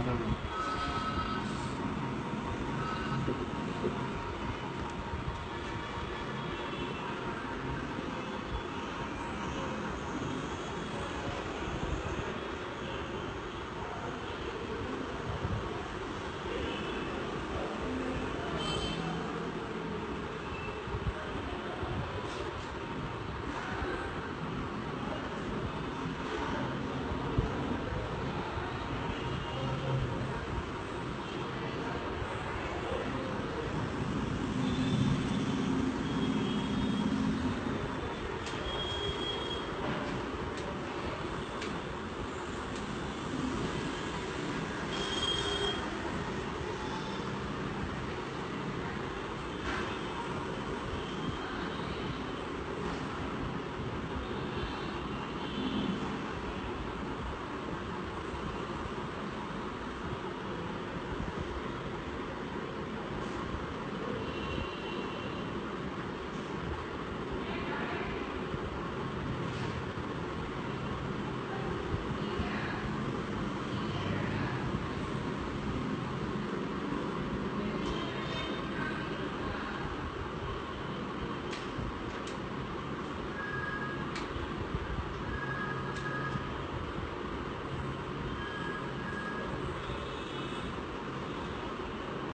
another